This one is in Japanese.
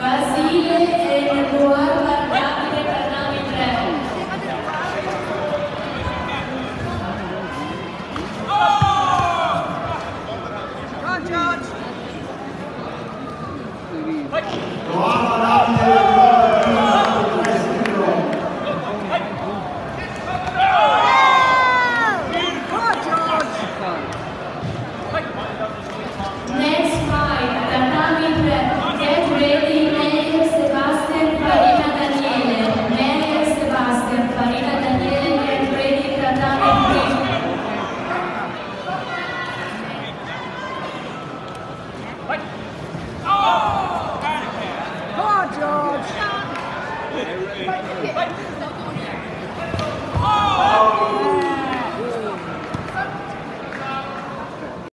Vasile What? Oh! Come on, George!